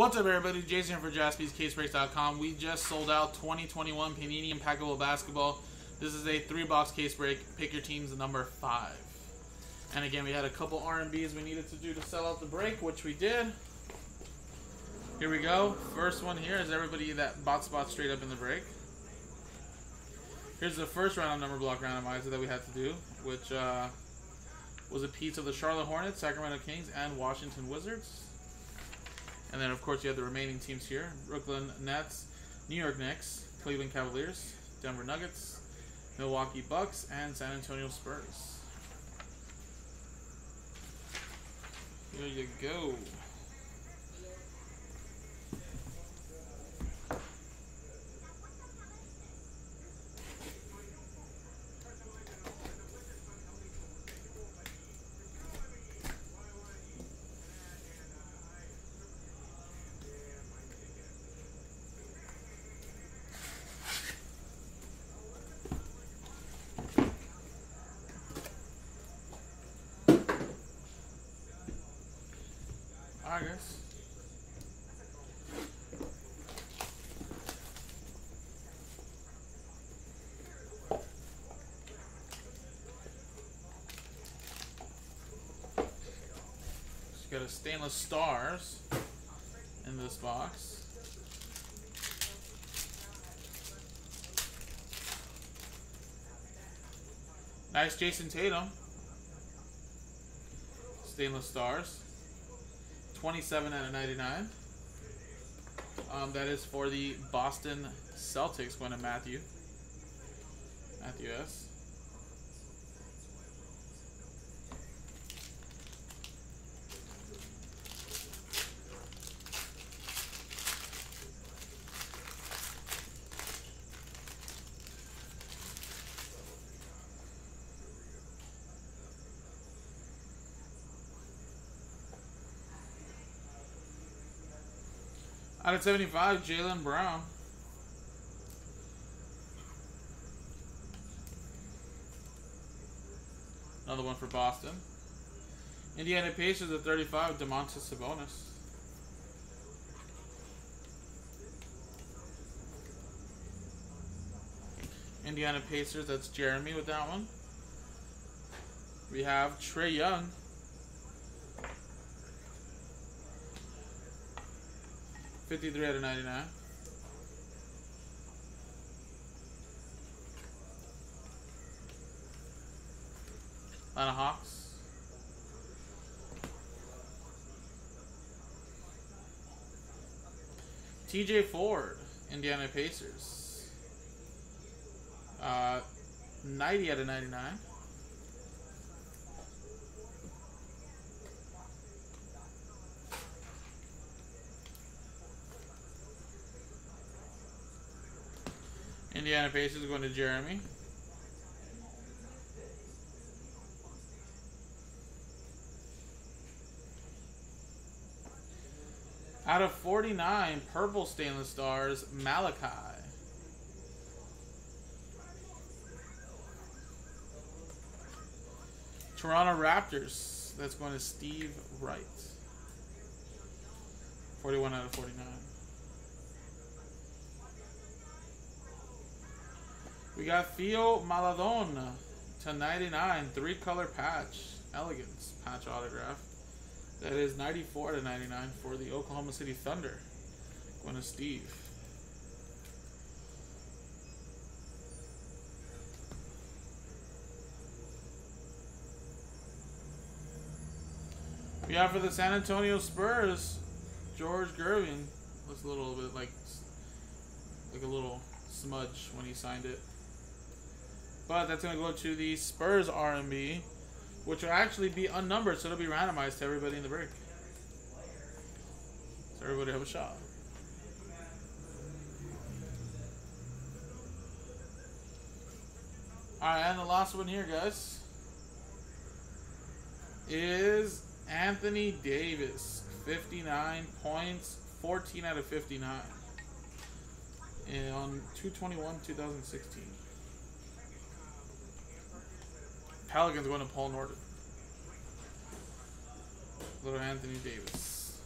What's up, everybody? Jason here for JaspysCaseBreaks.com. We just sold out 2021 Panini Impeccable Basketball. This is a three-box case break. Pick your teams number five. And again, we had a couple R&Bs we needed to do to sell out the break, which we did. Here we go. First one here is everybody that bought spot straight up in the break. Here's the first random number block randomizer that we had to do, which uh, was a piece of the Charlotte Hornets, Sacramento Kings, and Washington Wizards. And then, of course, you have the remaining teams here. Brooklyn Nets, New York Knicks, Cleveland Cavaliers, Denver Nuggets, Milwaukee Bucks, and San Antonio Spurs. Here you go. Guess. Just got a stainless stars in this box. Nice Jayson Tatum. Stainless stars. 27 out of 99. Um, that is for the Boston Celtics to Matthew. Matthew S. Out of 75, Jaylen Brown. Another one for Boston. Indiana Pacers at 35, Domantas Sabonis. Indiana Pacers, that's Jeremy with that one. We have Trae Young. Fifty-three out of ninety-nine. Atlanta Hawks. TJ Ford, Indiana Pacers. Uh, 90 out of 99. Indiana Pacers going to Jeremy. Out of 49, purple stainless stars, Malachi. Toronto Raptors, that's going to Steve Wright. 41 out of 49. We got Theo Maledon to 99, three color patch, elegance patch autograph. That is 94 to 99 for the Oklahoma City Thunder. Going to Steve. We have for the San Antonio Spurs, George Gervin. Looks a little bit like like a little smudge when he signed it. But that's going to go to the Spurs R&B, which will actually be unnumbered, so it'll be randomized to everybody in the break. So everybody have a shot. Alright, and the last one here, guys, is Anthony Davis. 59 points, 14 out of 59. And on 221 2016. Pelicans going to Paul Norton. Little Anthony Davis.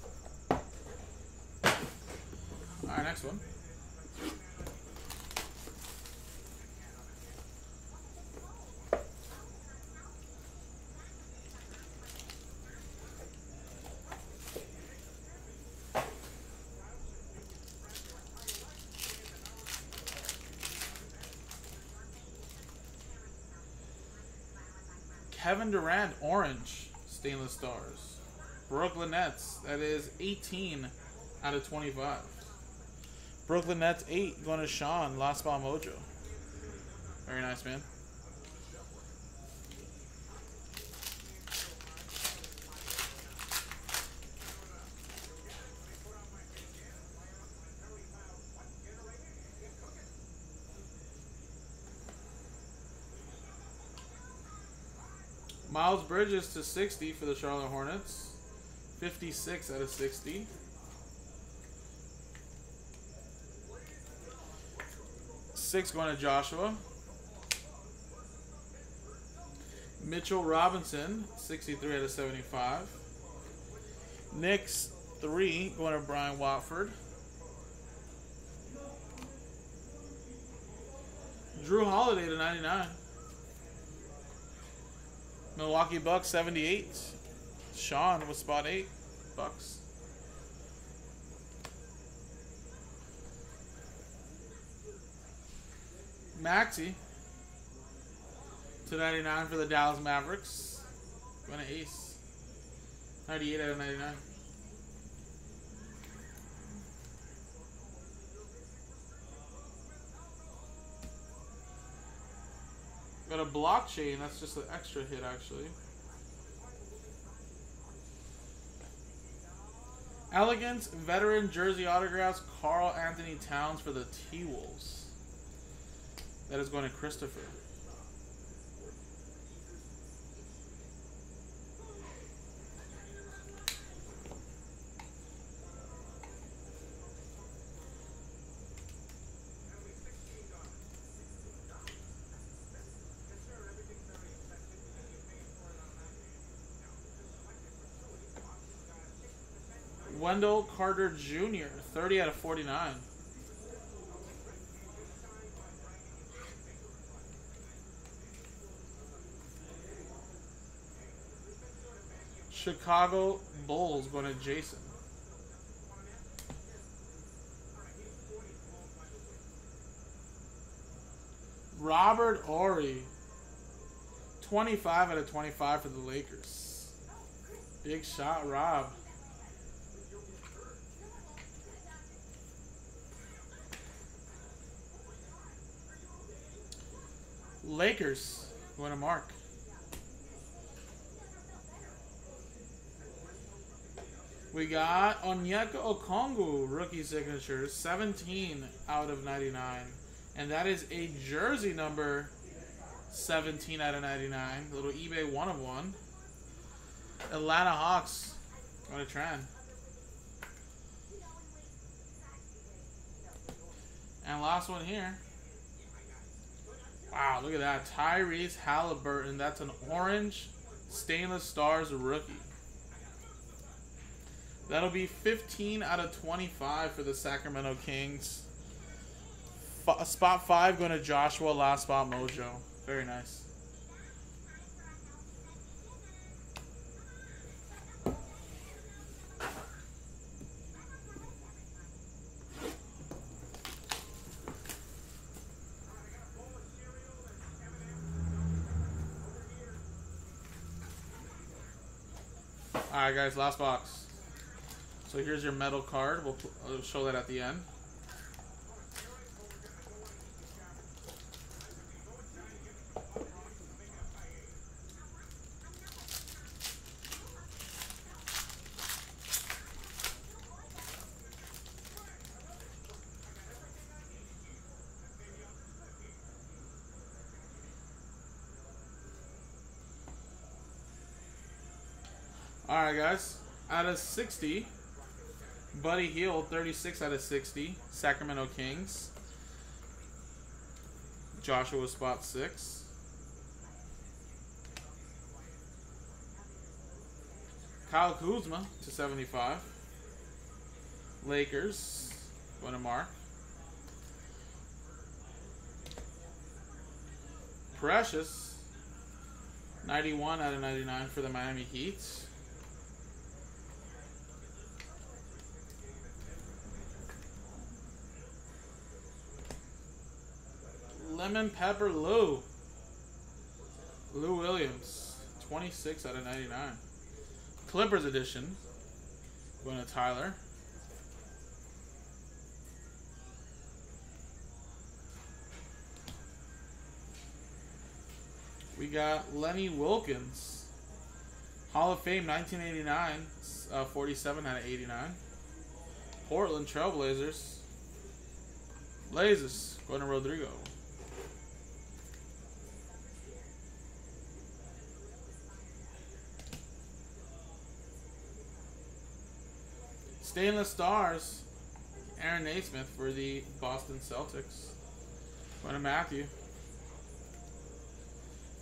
Alright, next one. Kevin Durant, orange, stainless stars. Brooklyn Nets, that is 18 out of 25. Brooklyn Nets, 8, going to Sean, Last Ball Mojo. Very nice, man. Miles Bridges to 60 for the Charlotte Hornets. 56 out of 60. Six going to Joshua. Mitchell Robinson, 63 out of 75. Knicks, three, going to Brian Watford. Jrue Holiday to 99. Milwaukee Bucks 78. Sean with spot 8. Bucks. Maxi 299 for the Dallas Mavericks. Going to ace. 98 out of 99. Got a blockchain. That's just an extra hit, actually. Elegance veteran jersey autographs. Karl-Anthony Towns for the T Wolves. That is going to Christopher. Wendell Carter Jr., 30 out of 49. Chicago Bulls going to Jason. Robert Horry, 25 out of 25 for the Lakers. Big shot, Rob. Lakers going to Mark. We got Onyeka Okongwu, rookie signature, 17 out of 99. And that is a jersey number 17 out of 99. little eBay one of one. Atlanta Hawks going a Tran. And last one here. Wow, look at that. Tyrese Haliburton. That's an orange stainless stars rookie. That'll be 15 out of 25 for the Sacramento Kings. F spot 5 going to Joshua, last spot Mojo. Very nice. Alright guys, last box. So here's your metal card. We'll, we'll uh, show that at the end. Alright, guys. Out of 60, Buddy Hield, 36 out of 60. Sacramento Kings. Joshua, spot 6. Kyle Kuzma to 75. Lakers. Going to Mark. Precious. 91 out of 99 for the Miami Heat. Lemon Pepper Lou. Lou Williams. 26 out of 99. Clippers edition. Going to Tyler. We got Lenny Wilkens. Hall of Fame 1989. Uh, 47 out of 89. Portland Trailblazers. Blazers. Going to Rodrigo. Stainless Stars. Aaron Nesmith for the Boston Celtics. Going to Matthew.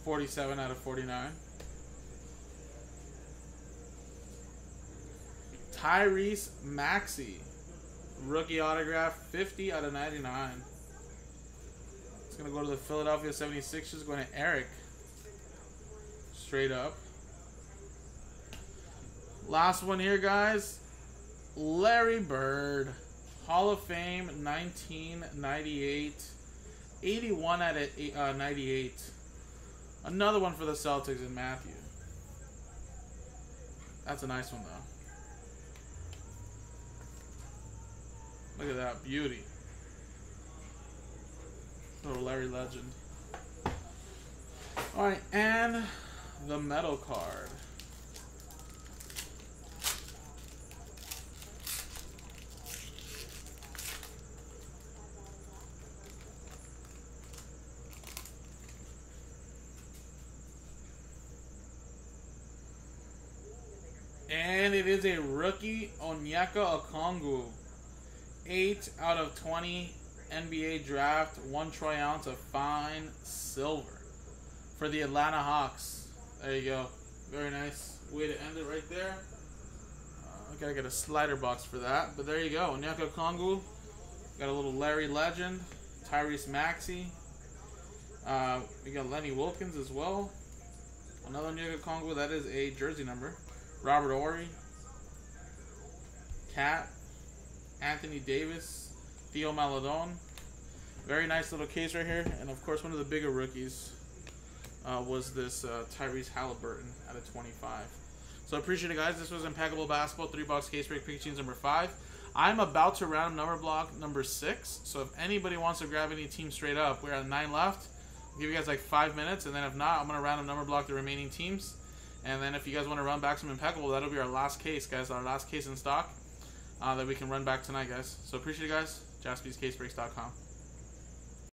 47 out of 49. Tyrese Maxey. Rookie autograph, 50 out of 99. It's going to go to the Philadelphia 76ers. Going to Eric. Straight up. Last one here, guys. Larry Bird. Hall of Fame, 1998. 81 out of uh, 98. Another one for the Celtics and Matthew. That's a nice one, though. Look at that beauty. Little Larry Legend. Alright, and the metal card. And it is a rookie Onyeka Okongwu. 8 out of 20 NBA draft, 1 troy ounce of fine silver for the Atlanta Hawks. There you go. Very nice way to end it right there. Uh, I gotta get a slider box for that. But there you go. Onyeka Okongwu. Got a little Larry Legend. Tyrese Maxey. Uh, we got Lenny Wilkens as well. Another Onyeka Okongwu. That is a jersey number. Robert Horry, Cat, Anthony Davis, Theo Maledon. Very nice little case right here. And of course, one of the bigger rookies uh, was this uh, Tyrese Haliburton out of 25. So I appreciate it, guys. This was Impeccable Basketball, three box case break, pick your teams number five. I'm about to round number block number six. So if anybody wants to grab any team straight up, we're at nine left. I'll give you guys like five minutes, and then if not, I'm gonna random number block the remaining teams. And then if you guys want to run back some Impeccable, that'll be our last case, guys. Our last case in stock uh, that we can run back tonight, guys. So appreciate it, guys. JaspysCaseBreaks.com.